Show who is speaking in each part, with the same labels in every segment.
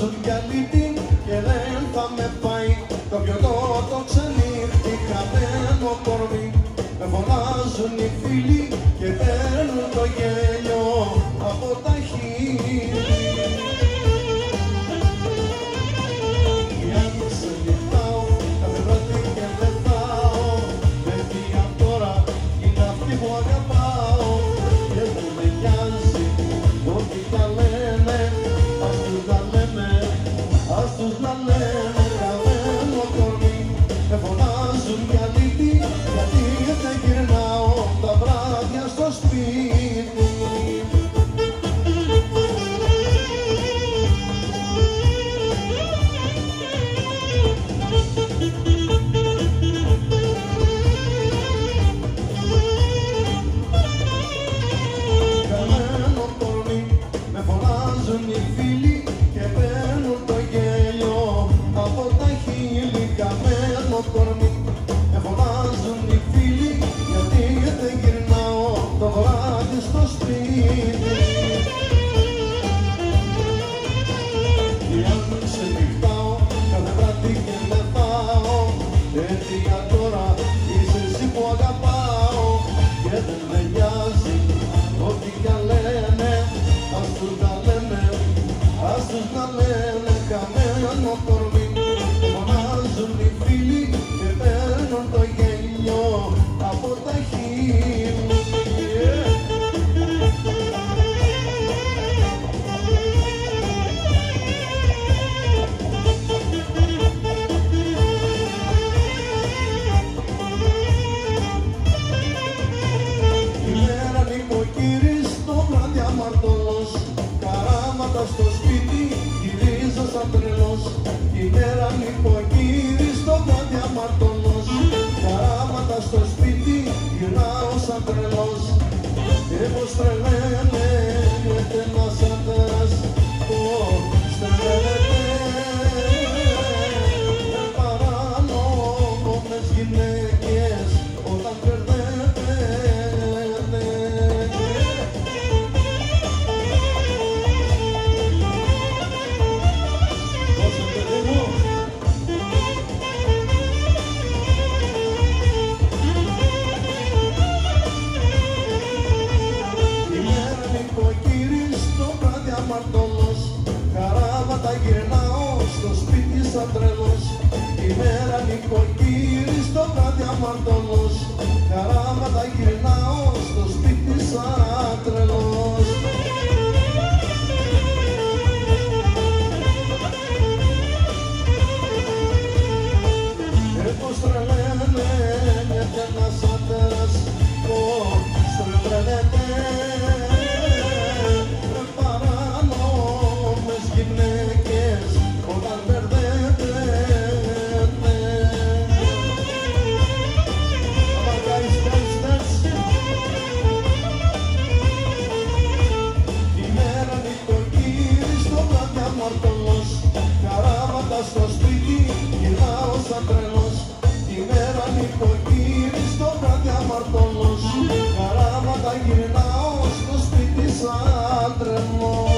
Speaker 1: δώσω κάτι και δεν θα με πάει το πιωτό το ξενύχτη χαμένο κορμί με φωνάζουν οι φίλοι και παίρνουν το γέλιο. μέρα νυποκύρη λοιπόν, στο πόδι αμαρτωλός. Παράματα στο σπίτι γυρνάω σαν τρελός. Έχω στρελμένο παρτωλός Χαράματα γυρνάω στο σπίτι σαν τρελός. Όπως τρελαίνεται ένας άντρας Όπως τρελαίνεται αμαρτωλός Καράματα στο σπίτι γυρνάω σαν τρελός. Τη μέρα νοικοκύρη στο βράδυ αμαρτωλός. Καράματα γυρνάω στο σπίτι σαν τρελός.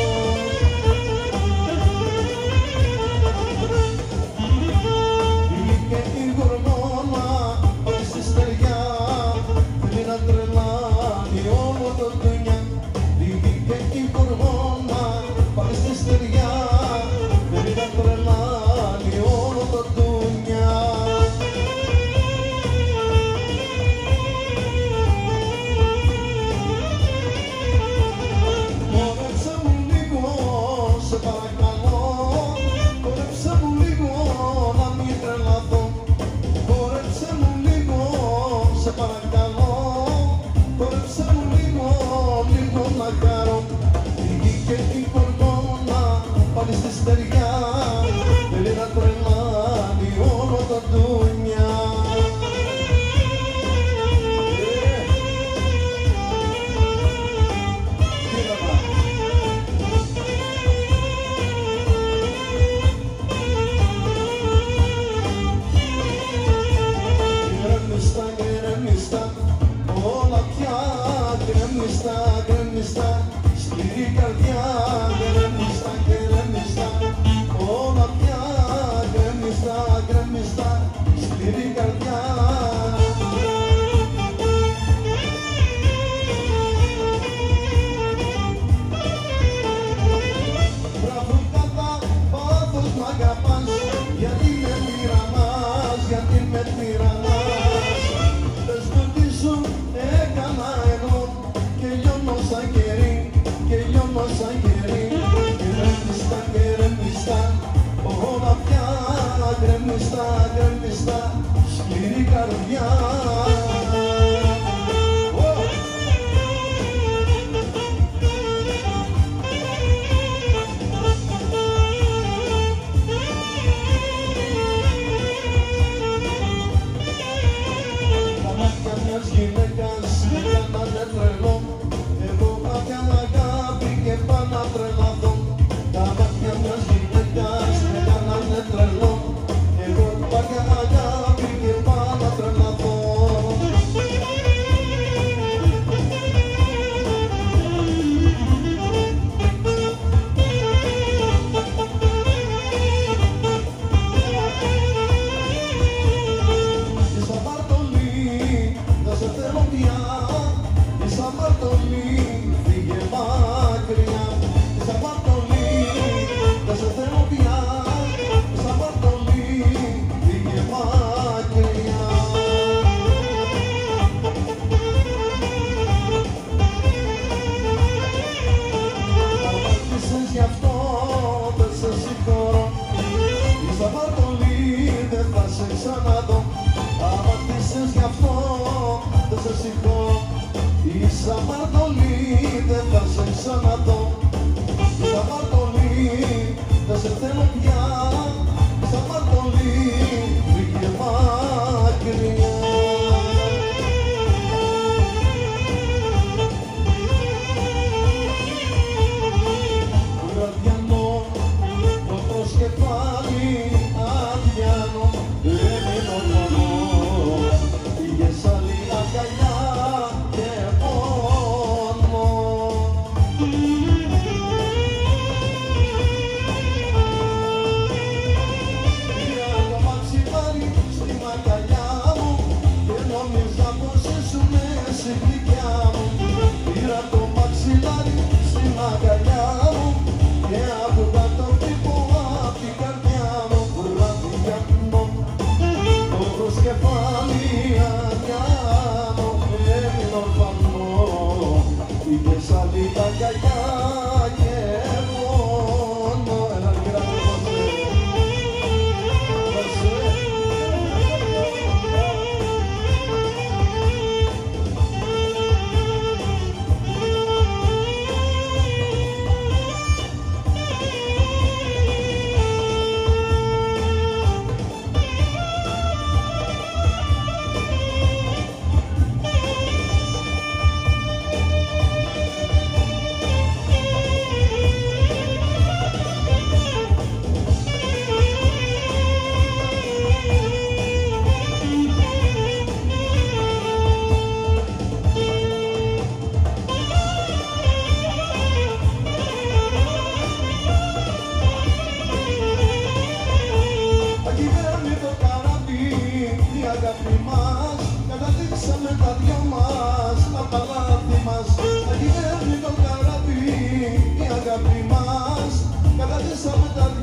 Speaker 1: στεριά Θέλει να τρελάνει όλο τα ντούνια. Γκρεμιστά, γκρεμιστά, όλα καρδιά σαν κερί και λιώνω σαν κερί. Γκρεμιστά, γκρεμιστά, όλα πια γκρεμιστά, γκρεμιστά, σκληρή καρδιά. Σαν δεν θα σε ξαναδώ. Σαν δεν σε θέλω πια.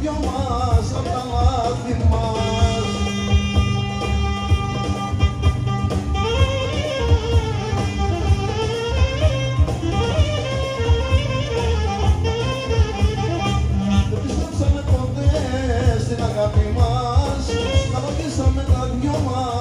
Speaker 1: για μας απ' τα λάθη μας. Επιστρέψαμε κοντέ στην αγάπη μας, καταπίσαμε τα δυο μας